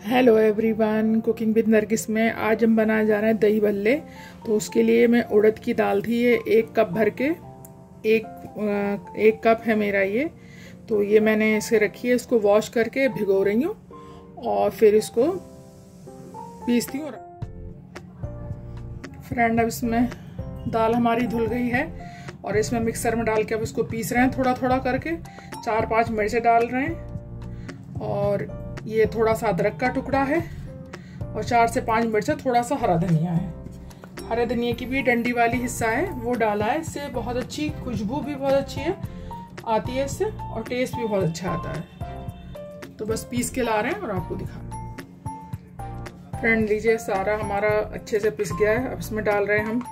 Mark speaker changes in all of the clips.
Speaker 1: Hello everyone cooking with Nargis में आज हम बनाने जा रहे हैं दही भल्ले। तो उसके लिए मैं उड़द की दाल थी ये, एक कप भर के, एक एक कप है मेरा ये। तो ये मैंने इसे रखी है, इसको वॉश करके भिगो रही हूँ और फिर इसको पीसती हूँ। फ्रेंड अब इसमें दाल हमारी धुल गई है और इसमें मिक्सर में डाल के अब इसको पीस रहे हैं थोड़ा थोड़ा करके। चार पाँच मिर्चें डाल रहे हैं और ये थोड़ा सा अदरक का टुकड़ा है और चार से पाँच मिर्चा थोड़ा सा हरा धनिया है। हरे धनिया की भी डंडी वाली हिस्सा है, वो डाला है, इससे बहुत अच्छी खुशबू भी बहुत अच्छी है, आती है इससे और टेस्ट भी बहुत अच्छा आता है। तो बस पीस के ला रहे हैं और आपको दिखा फ्रेंड लीजिए, सारा हमारा अच्छे से पिस गया है। अब इसमें डाल रहे हैं हम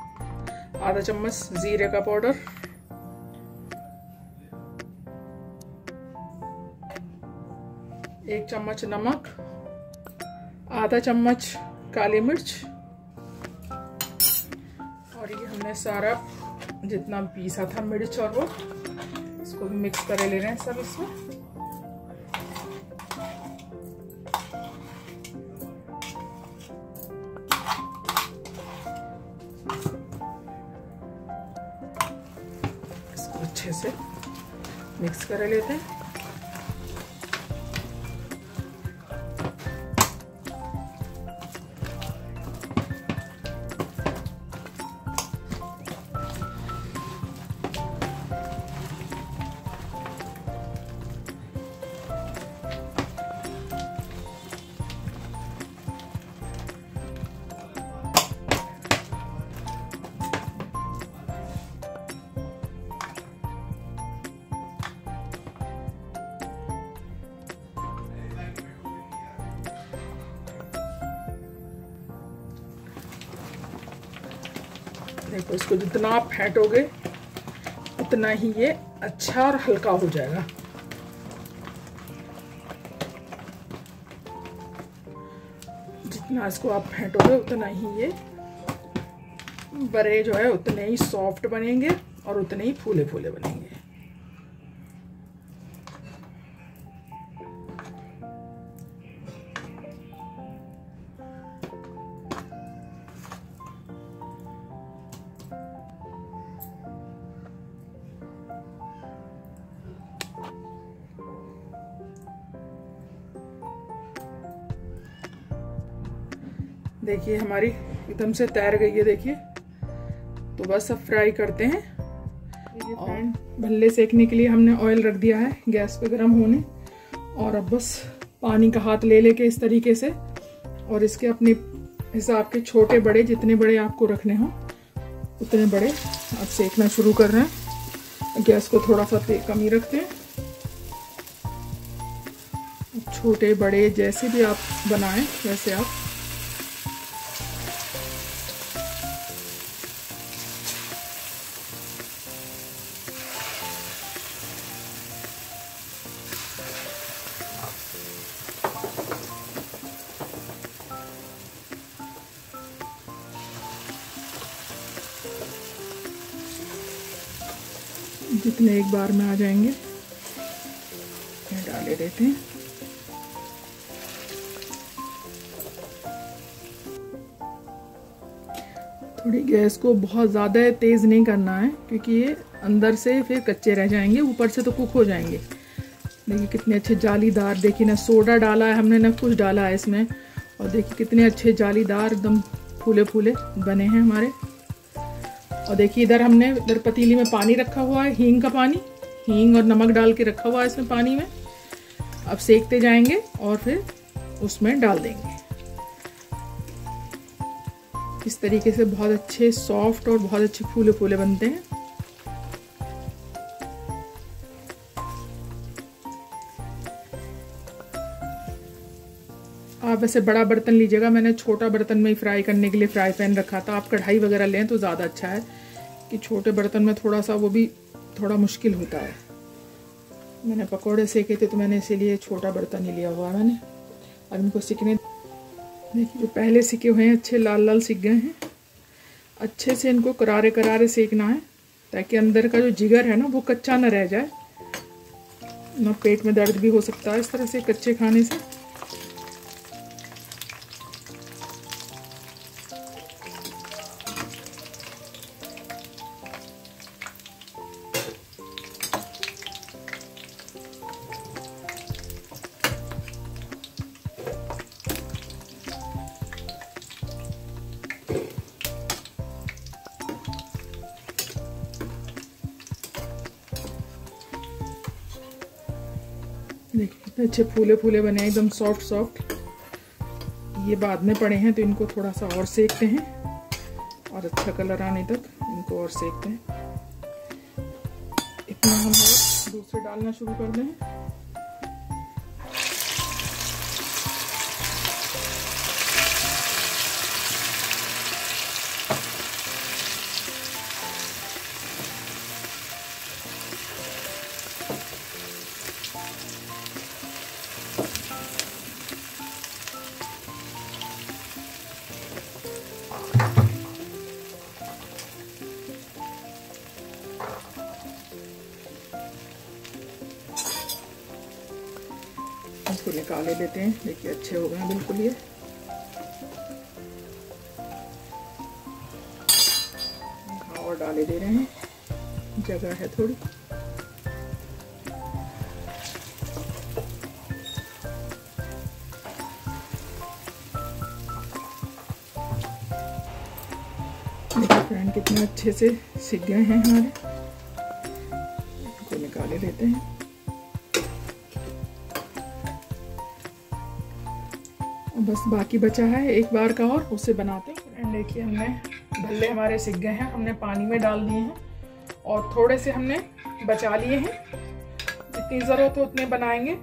Speaker 1: आधा चम्मच जीरे का पाउडर। एक चम्मच नमक, आधा चम्मच काली मिर्च, और ये हमने सारा जितना पीसा था मिर्च और वो, इसको भी मिक्स कर ले रहे हैं सब इसमें। इसको अच्छे से मिक्स कर लेते हैं। देखो, इसको जितना आप फेंटोगे, उतना ही ये अच्छा और हल्का हो जाएगा। जितना इसको आप फेंटोगे, उतना ही ये बड़े जो है, उतने ही सॉफ्ट बनेंगे और उतने ही फूले फूले बनेंगे। देखिए हमारी एकदम से तैर गई है देखिए। तो बस अब फ्राई करते हैं। फ्रेंड भल्ले सेकने के लिए हमने ऑयल रख दिया है गैस पे गर्म होने। और अब बस पानी का हाथ ले लेके इस तरीके से और इसके अपने हिसाब के छोटे बड़े जितने बड़े आपको रखने हों उतने बड़े आप सेकना शुरू कर रहे हैं। गैस को थोड़ा सा कम ही रखते हैं। छोटे बड़े जैसे भी आप बनाएँ वैसे आप जितने एक बार में आ जाएँगे। डाले देते हैं। थोड़ी गैस को बहुत ज़्यादा तेज़ नहीं करना है, क्योंकि ये अंदर से फिर कच्चे रह जाएँगे, ऊपर से तो कुक हो जाएँगे। देखिए कितने अच्छे जालीदार, देखिए ना सोडा डाला है हमने, ना कुछ डाला है इसमें। और देखिए कितने अच्छे जालीदार, एकदम फूले फूले बने हैं हमारे। और देखिए, इधर हमने इधर पतीली में पानी रखा हुआ है, हींग का पानी। हींग और नमक डाल के रखा हुआ है इसमें पानी में। अब सेकते जाएँगे और फिर उसमें डाल देंगे। इस तरीके से बहुत अच्छे सॉफ्ट और बहुत अच्छे फूले फूले बनते हैं। आप वैसे बड़ा बर्तन लीजिएगा, मैंने छोटा बर्तन में ही फ्राई करने के लिए फ्राई पैन रखा था। आप कढ़ाई वगैरह लें तो ज़्यादा अच्छा है कि छोटे बर्तन में थोड़ा सा वो भी थोड़ा मुश्किल होता है। मैंने पकौड़े सेके थे तो मैंने इसीलिए छोटा बर्तन ही लिया हुआ मैंने। और इनको सीखने देखिए, जो पहले सीखे हुए हैं, अच्छे लाल लाल सीख गए हैं। अच्छे से इनको करारे करारे सेकना है, ताकि अंदर का जो जिगर है ना, वो कच्चा ना रह जाए। ना पेट में दर्द भी हो सकता है इस तरह से कच्चे खाने से। कितने अच्छे फूले फूले बने हैं, एकदम सॉफ्ट सॉफ्ट ये बाद में पड़े हैं तो इनको थोड़ा सा और सेकते हैं। और अच्छा कलर आने तक इनको और सेकते हैं। इतना हम लोग दूसरे डालना शुरू कर दें। निकाले लेते हैं। देखिए, अच्छे हो गए बिल्कुल ये। और डाले दे रहे हैं। जगह है थोड़ी। देखिए फ्रेंड, कितने अच्छे से सीख गए हैं हमारे। इनको निकाले लेते हैं। बस बाकी बचा है, एक बार का और उसे बनाते हैं। देखिए हमने भल्ले हमारे सीख गए हैं, हमने पानी में डाल दिए हैं और थोड़े से हमने बचा लिए हैं। जितनी ज़रूरत हो उतने बनाएँगे।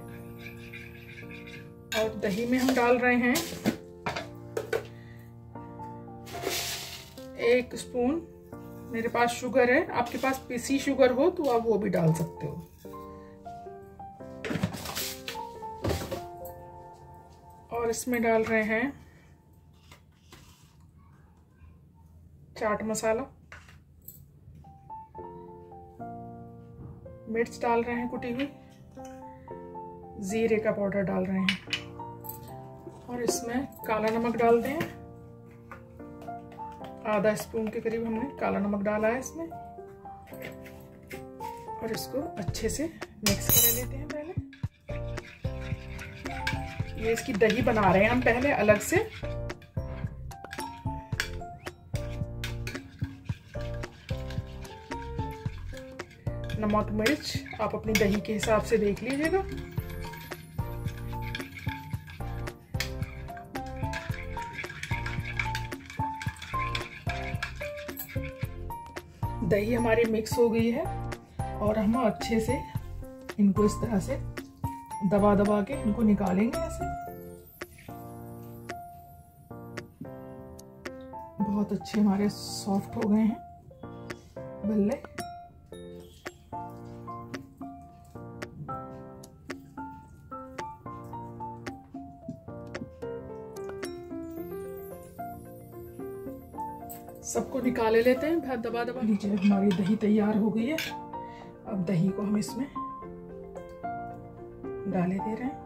Speaker 1: और दही में हम डाल रहे हैं एक स्पून। मेरे पास शुगर है, आपके पास पिसी शुगर हो तो आप वो भी डाल सकते हो। और इसमें डाल रहे हैं। चाट मसाला। मिर्च डाल रहे हैं कुटी हुई। जीरे का पाउडर डाल रहे हैं। और इसमें काला नमक डाल दें। आधा स्पून के करीब हमने काला नमक डाला है इसमें। और इसको अच्छे से मिक्स कर लेते हैं पहले। ये इसकी दही बना रहे हैं हम पहले अलग से। नमक, मिर्च, आप अपनी दही के हिसाब से देख लीजिएगा। दही हमारी मिक्स हो गई है और हम अच्छे से इनको इस तरह से दबा दबा के इनको निकालेंगे ऐसे। बहुत अच्छे हमारे सॉफ्ट हो गए हैं, बल्ले। सबको निकाले लेते हैं दबा दबा। लीजिए, हमारी दही तैयार हो गई है। अब दही को हम इसमें डाले दे रहे हैं।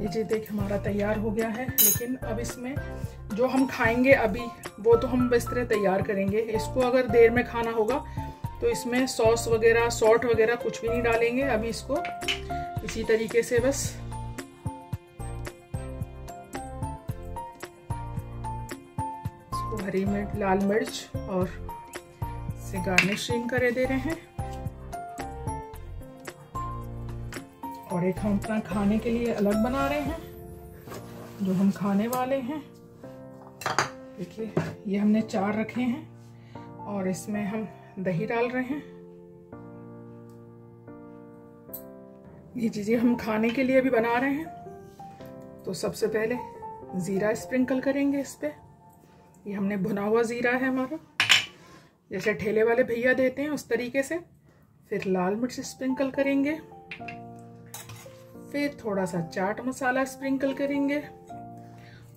Speaker 1: ये जी देख, हमारा तैयार हो गया है, लेकिन अब इसमें जो हम खाएँगे अभी, वो तो हम इस तरह तैयार करेंगे। इसको अगर देर में खाना होगा तो इसमें सॉस वगैरह, सॉल्ट वगैरह कुछ भी नहीं डालेंगे। अभी इसको इसी तरीके से बस हरी मिर्च, लाल मिर्च और से गार्निशिंग करे दे रहे हैं। और एक हम अपना खाने के लिए अलग बना रहे हैं, जो हम खाने वाले हैं। देखिए, ये हमने चार रखे हैं और इसमें हम दही डाल रहे हैं। ये चीज़ें हम खाने के लिए भी बना रहे हैं। तो सबसे पहले ज़ीरा स्प्रिंकल करेंगे इस पर ये हमने भुना हुआ ज़ीरा है हमारा। जैसे ठेले वाले भैया देते हैं उस तरीके से। फिर लाल मिर्च स्प्रिंकल करेंगे। फिर थोड़ा सा चाट मसाला स्प्रिंकल करेंगे।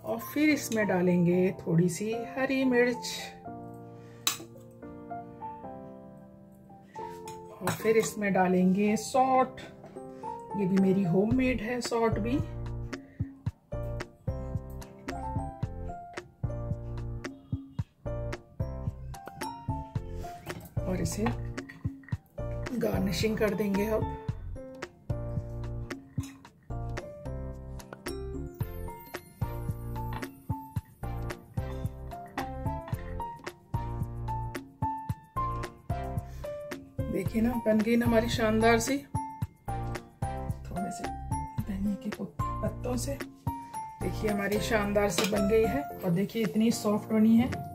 Speaker 1: और फिर इसमें डालेंगे थोड़ी सी हरी मिर्च। और फिर इसमें डालेंगे सॉल्ट। ये भी मेरी होममेड है, सॉल्ट भी। से गार्निशिंग कर देंगे अब देखिए ना बन गई ना हमारी शानदार सी। थोड़े से धनिया के पत्तों से। देखिए हमारी शानदार सी बन गई है। और देखिए इतनी सॉफ्ट बनी है।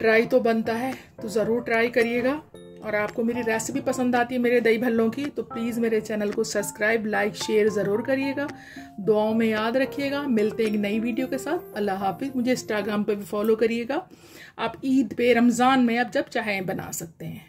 Speaker 1: ट्राई तो बनता है तो ज़रूर ट्राई करिएगा। और आपको मेरी रेसिपी पसंद आती है मेरे दही भल्लों की तो प्लीज़ मेरे चैनल को सब्सक्राइब लाइक शेयर ज़रूर करिएगा। दुआओं में याद रखिएगा। मिलते हैं एक नई वीडियो के साथ। अल्लाह हाफिज़। मुझे इंस्टाग्राम पर भी फॉलो करिएगा। आप ईद पे, रमज़ान में आप जब चाहें बना सकते हैं।